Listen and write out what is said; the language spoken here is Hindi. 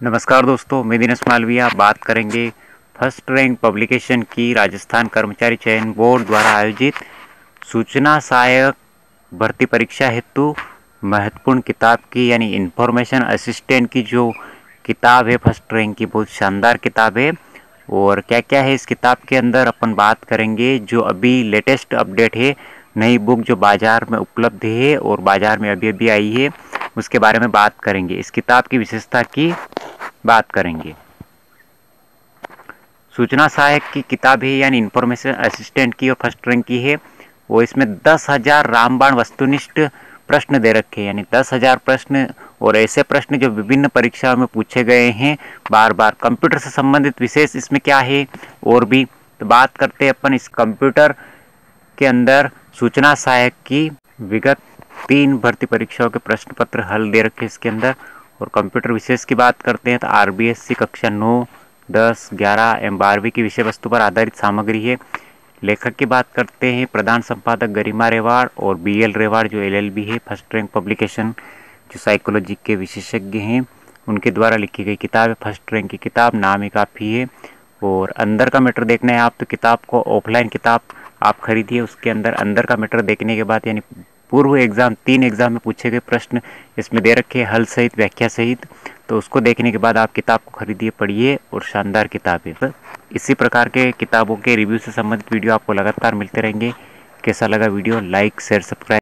नमस्कार दोस्तों, मैं दिनेश मालविया बात करेंगे फ़र्स्ट रैंक पब्लिकेशन की राजस्थान कर्मचारी चयन बोर्ड द्वारा आयोजित सूचना सहायक भर्ती परीक्षा हेतु महत्वपूर्ण किताब की यानी इन्फॉर्मेशन असिस्टेंट की जो किताब है, फ़र्स्ट रैंक की बहुत शानदार किताब है। और क्या क्या है इस किताब के अंदर, अपन बात करेंगे जो अभी लेटेस्ट अपडेट है, नई बुक जो बाज़ार में उपलब्ध है और बाज़ार में अभी अभी आई है, उसके बारे में बात करेंगे। इस किताब की विशेषता की बात करेंगे। सूचना सहायक की किताब है यानी इंफॉर्मेशन असिस्टेंट की और फ़र्स्ट रैंक की है। वो इसमें दस हज़ार रामबाण वस्तुनिष्ठ प्रश्न दे रखे हैं। यानी दस हज़ार प्रश्न और ऐसे प्रश्न जो विभिन्न परीक्षाओं में पूछे गए हैं। बार बार कंप्यूटर से संबंधित विशेष इसमें क्या है और भी। तो बात करते हैं अपन इस कंप्यूटर के अंदर सूचना सहायक की विगत तीन भर्ती परीक्षाओं के प्रश्न पत्र हल दे रखे इसके अंदर। और कंप्यूटर विशेष की बात करते हैं तो आर कक्षा नौ, दस, ग्यारह एवं बारहवीं की विषय वस्तु पर आधारित सामग्री है। लेखक की बात करते हैं, प्रधान संपादक गरिमा रेवाड़ और बी एल रेवाड़, जो एलएलबी है, फ़र्स्ट रैंक पब्लिकेशन, जो साइकोलॉजी के विशेषज्ञ हैं। उनके द्वारा लिखी गई किताब है, फ़र्स्ट रैंक की किताब, नाम ही काफ़ी है। और अंदर का मैटर देखना है आप तो किताब को ऑफलाइन किताब आप खरीदिए, उसके अंदर अंदर का मैटर देखने के बाद, यानी पूर्व एग्ज़ाम, तीन एग्ज़ाम में पूछे गए प्रश्न इसमें दे रखे हल सहित, व्याख्या सहित। तो उसको देखने के बाद आप किताब को खरीदिए, पढ़िए और शानदार किताब। है इसी प्रकार के किताबों के रिव्यू से संबंधित वीडियो आपको लगातार मिलते रहेंगे। कैसा लगा वीडियो, लाइक शेयर सब्सक्राइब